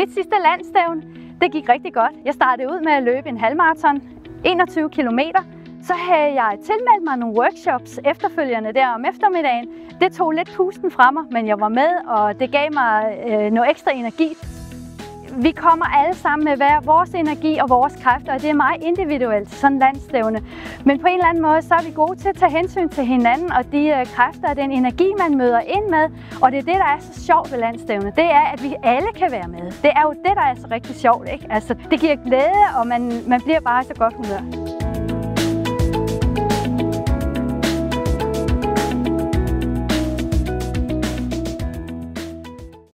Mit sidste landstævn, det gik rigtig godt. Jeg startede ud med at løbe en halvmarathon, 21 km. Så havde jeg tilmeldt mig nogle workshops efterfølgende der om eftermiddagen. Det tog lidt pusten fra mig, men jeg var med, og det gav mig øh, noget ekstra energi. Vi kommer alle sammen med hver vores energi og vores kræfter, og det er meget individuelt, sådan landstævne. Men på en eller anden måde, så er vi gode til at tage hensyn til hinanden og de øh, kræfter og den energi, man møder ind med. Og det er det, der er så sjovt ved landstævne. Det er, at vi alle kan være med. Det er jo det, der er så rigtig sjovt. Ikke? Altså, det giver glæde, og man, man bliver bare så godt humør.